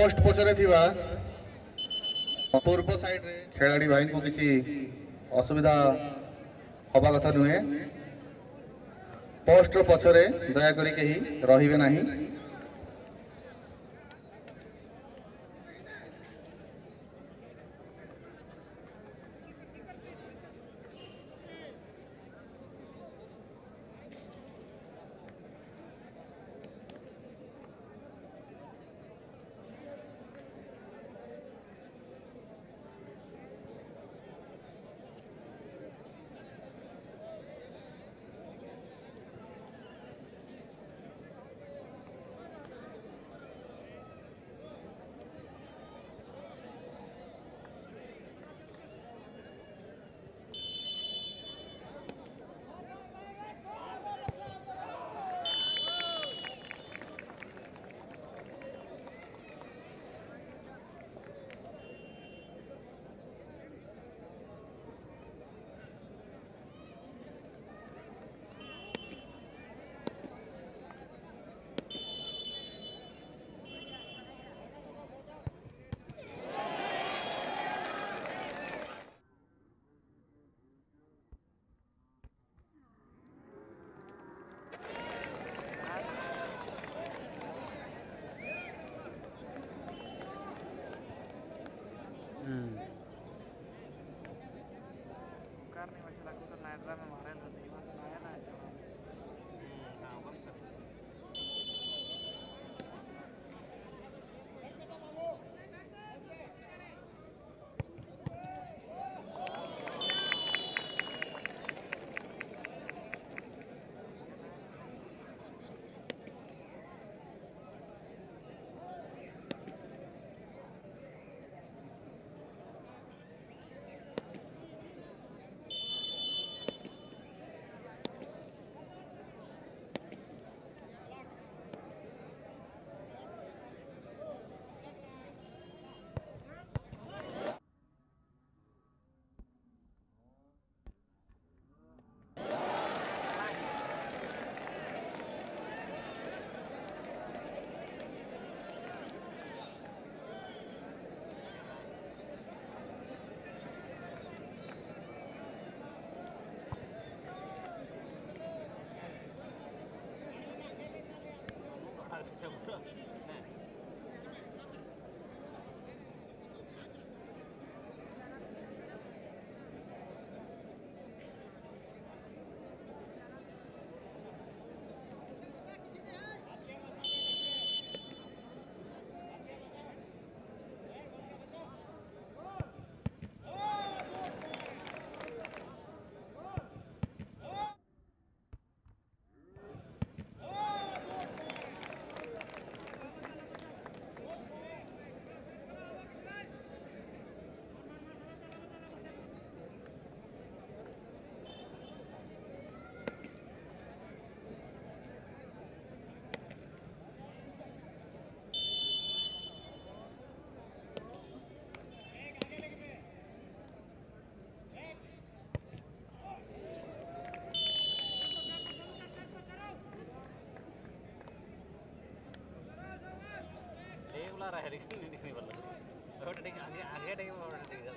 Post পছরে থিবা পূর্ব side রে খেলাড়ি ভাইনকু কিছু অসুবিধা হবা কথা নুহে। পোস্টর পছরে দয়া করি কেহি রহিবে নাহি। Yeah. ದಾರ ಹರಿಕೆ ನಿನಗೆ ಬಲ್ಲ ಹೊರಟಿಗೆ ಹಂಗೆ ಹಂಗೆ ಟೈಮ್ ಹೊರಟಿಗೆ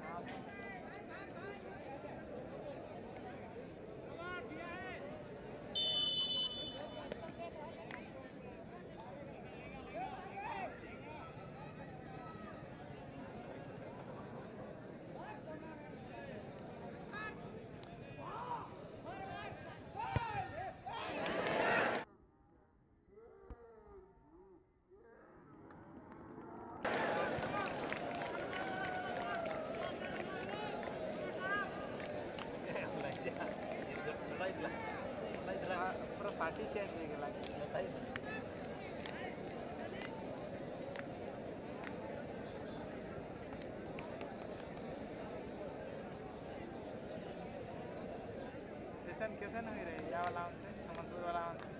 लास्ट की ठीक है ठीक है कैसन कैसन हुई रही या वाला आंसर समझपुर वाला आंसर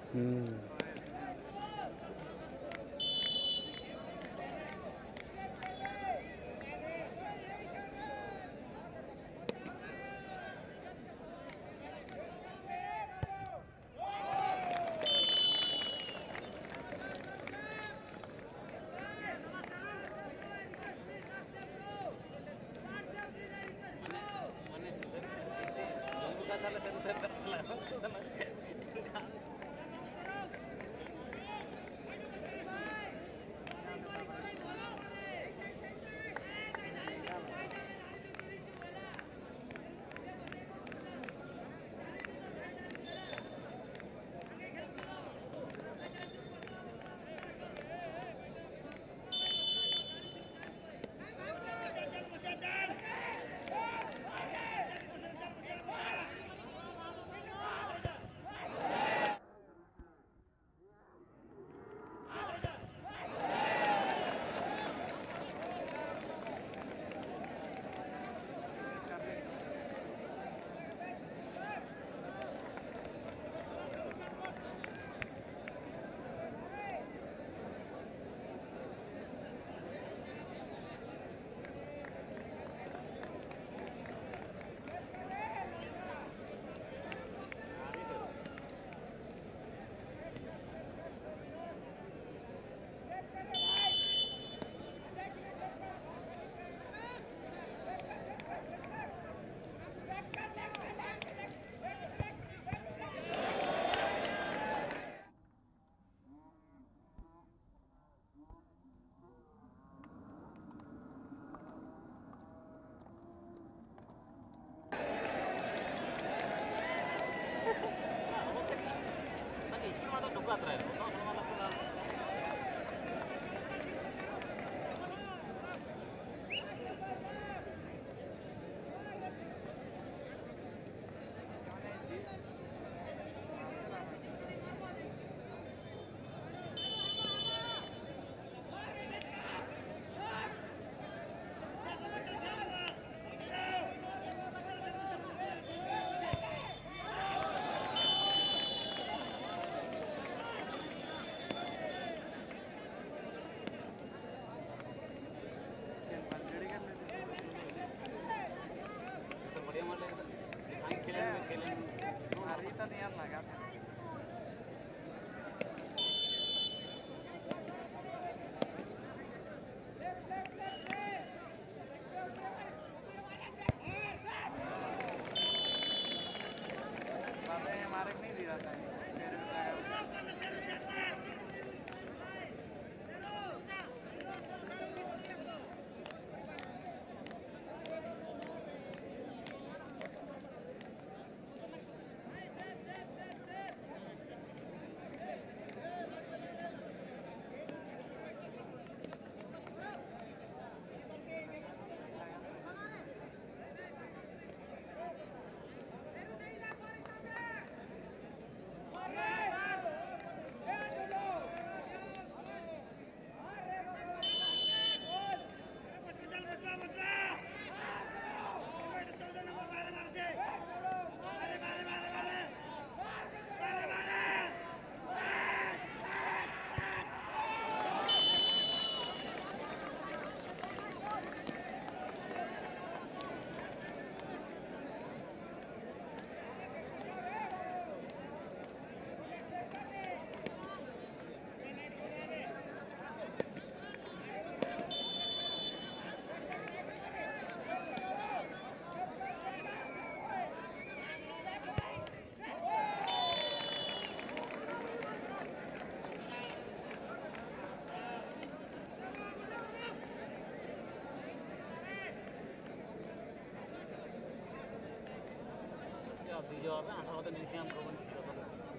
ভিডিও হবে আঠারো নিয়েছিলাম প্রবন্ধ ছিল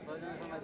প্রয়োজনের সময়